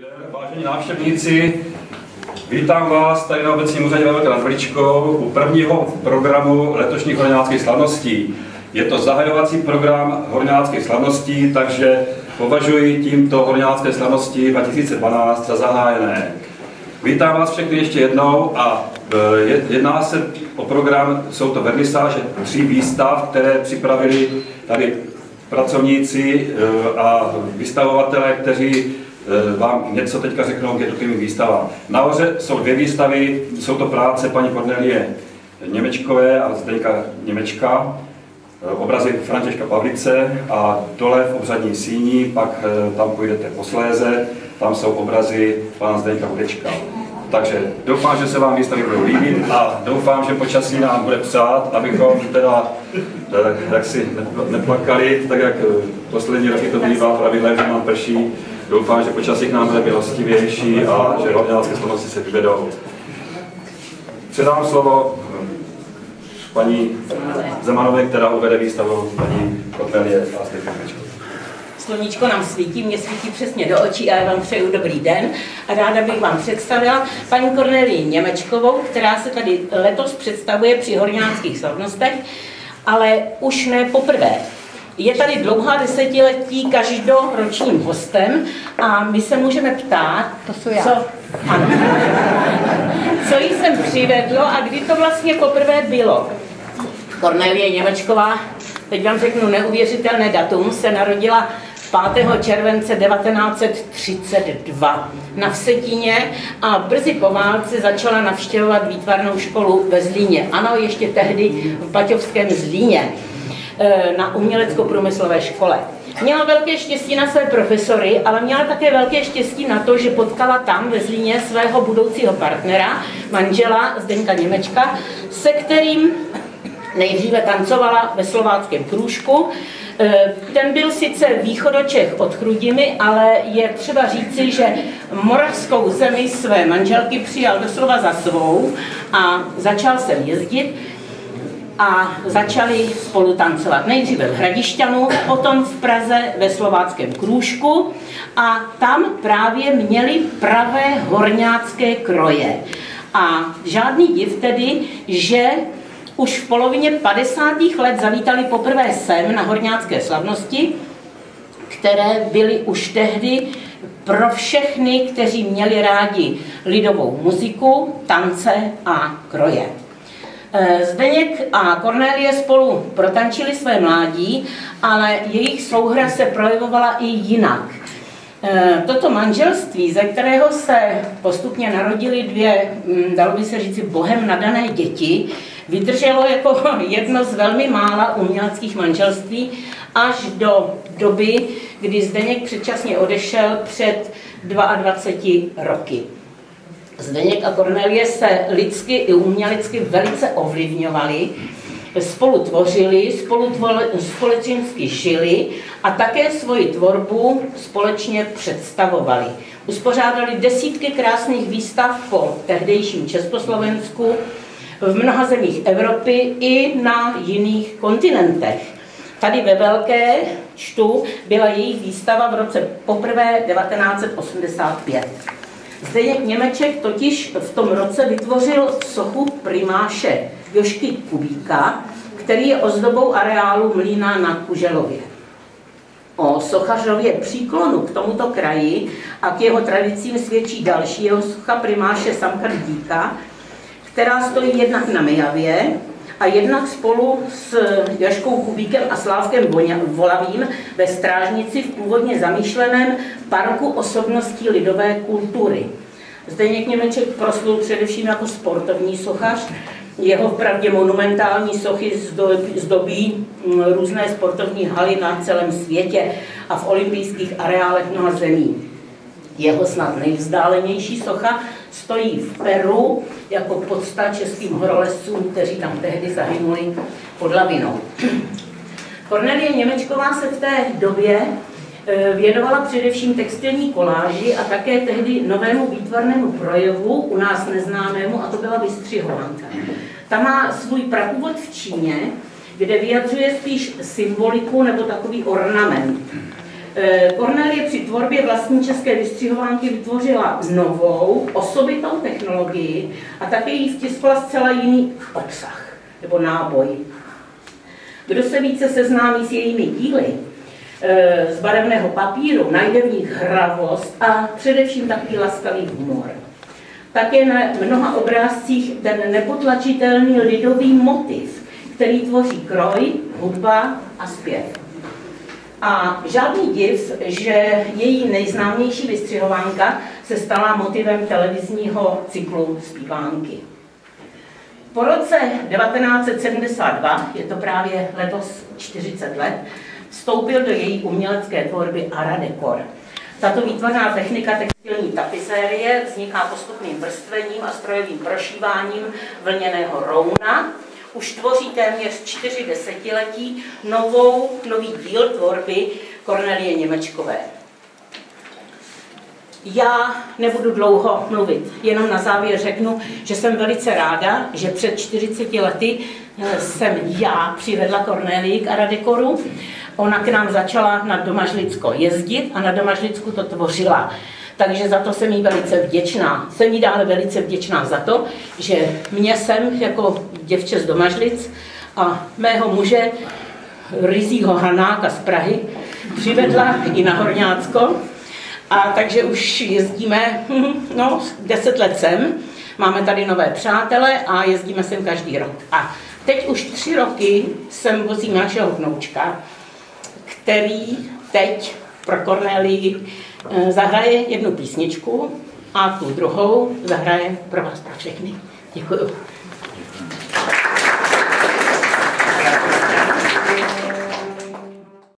Den, vážení návštěvníci, vítám vás tady na obecním úřadě Velké nad Vličkou u prvního programu letošních horňáckých slavností. Je to zahajovací program horňáckých slavností, takže považuji tímto horňácké slavnosti 2012 za zahájené. Vítám vás všechny ještě jednou a e, jedná se o program, jsou to vernisáže tří výstav, které připravili tady pracovníci e, a vystavovatelé, kteří vám něco teďka řeknou k jednotlivým výstavám. Nahoře jsou dvě výstavy, jsou to práce paní Cornelie Němečkové a Zdeňka Němečka, obrazy Františka Pavlice a dole v obřadní síni, pak tam půjdete posléze, tam jsou obrazy pana Zdeňka Hudečka. Takže doufám, že se vám výstavy budou líbit a doufám, že počasí nám bude přát, abychom teda jak si neplakali, tak jak eh, poslední roky to bývá pravidlem, že nám prší. Doufám, že počasí k nám bude milostivější a že rovňácké slovnosti se vyvedou. Předám slovo eh, paní Zemanové, která uvede výstavu paní Kornelie a Stefaničko sluníčko nám svítí, mě svítí přesně do očí a já vám přeju dobrý den. A ráda bych vám představila paní Kornelii Němečkovou, která se tady letos představuje při horňánských slavnostech, ale už ne poprvé. Je tady dlouhá desetiletí každoročním hostem a my se můžeme ptát, to jsou já. co, ano, co jí sem přivedlo a kdy to vlastně poprvé bylo. Kornelie Němečková, teď vám řeknu neuvěřitelné datum, se narodila 5. července 1932 na Vsetíně a brzy po válce začala navštěvovat výtvarnou školu ve Zlíně. Ano, ještě tehdy v Baťovském Zlíně na umělecko-průmyslové škole. Měla velké štěstí na své profesory, ale měla také velké štěstí na to, že potkala tam ve Zlíně svého budoucího partnera, manžela Zdenka Němečka, se kterým nejdříve tancovala ve slováckém krůžku, Eh, ten byl sice východočech od Chrudimy, ale je třeba říci, že moravskou zemi své manželky přijal doslova za svou a začal jsem jezdit a začali spolu tancovat. Nejdříve v Hradišťanu, potom v Praze ve slováckém krůžku a tam právě měli pravé horňácké kroje. A žádný div tedy, že už v polovině 50. let zavítali poprvé sem na horňácké slavnosti, které byly už tehdy pro všechny, kteří měli rádi lidovou muziku, tance a kroje. E, Zdeněk a Cornélie spolu protančili své mládí, ale jejich souhra se projevovala i jinak. E, toto manželství, ze kterého se postupně narodili dvě, mm, dalo by se říci, bohem nadané děti, vydrželo jako jedno z velmi mála uměleckých manželství až do doby, kdy Zdeněk předčasně odešel před 22 roky. Zdeněk a Cornelie se lidsky i umělecky velice ovlivňovali, spolu tvořili, spolu společensky žili a také svoji tvorbu společně představovali. Uspořádali desítky krásných výstav po tehdejším Československu, v mnoha zemích Evropy i na jiných kontinentech. Tady ve Velké čtu byla jejich výstava v roce poprvé 1985. Zdeněk Němeček totiž v tom roce vytvořil sochu primáše Jošky Kubíka, který je ozdobou areálu Mlína na Kuželově. O sochařově příklonu k tomuto kraji a k jeho tradicím svědčí další jeho socha primáše Samka Díka, která stojí jednak na Mijavě a jednak spolu s Jaškou Kubíkem a Slávkem Volavým ve Strážnici v původně zamýšleném parku osobností lidové kultury. Zdeněk Němeček proslul především jako sportovní sochař, jeho vpravdě monumentální sochy zdobí mm, různé sportovní haly na celém světě a v olympijských areálech mnoha zemí. Jeho snad nejvzdálenější socha stojí v Peru jako podsta českým horolezcům, kteří tam tehdy zahynuli pod lavinou. Kornelie Němečková se v té době e, věnovala především textilní koláži a také tehdy novému výtvarnému projevu, u nás neznámému, a to byla vystřihovanka. Ta má svůj prapůvod v Číně, kde vyjadřuje spíš symboliku nebo takový ornament. Cornelie při tvorbě vlastní české vystřihovánky vytvořila novou, osobitou technologii a také jí vtiskla zcela jiný obsah nebo náboj. Kdo se více seznámí s jejími díly, eh, z barevného papíru, najde v nich hravost a především takový laskavý humor. Také na mnoha obrázcích ten nepotlačitelný lidový motiv, který tvoří kroj, hudba a zpěv. A žádný div, že její nejznámější vystřihovánka se stala motivem televizního cyklu zpívánky. Po roce 1972, je to právě letos 40 let, vstoupil do její umělecké tvorby Aradekor. Tato výtvarná technika textilní tapisérie vzniká postupným vrstvením a strojovým prošíváním vlněného rouna. Už tvoří téměř čtyři desetiletí novou, nový díl tvorby Kornelie Němečkové. Já nebudu dlouho mluvit, jenom na závěr řeknu, že jsem velice ráda, že před 40 lety eh, jsem já přivedla Kornelii k Aradekoru. Ona k nám začala na Domažlicko jezdit a na Domažlicku to tvořila. Takže za to jsem jí velice vděčná. Jsem jí dále velice vděčná za to, že mě jsem jako děvče z Domažlic a mého muže Rizího Hanáka z Prahy přivedla i na Horňácko, a takže už jezdíme, no, deset let sem, máme tady nové přátele a jezdíme sem každý rok. A teď už tři roky sem vozím našeho vnoučka, který teď pro Cornelii eh, zahraje jednu písničku a tu druhou zahraje pro vás pro všechny. Děkuji.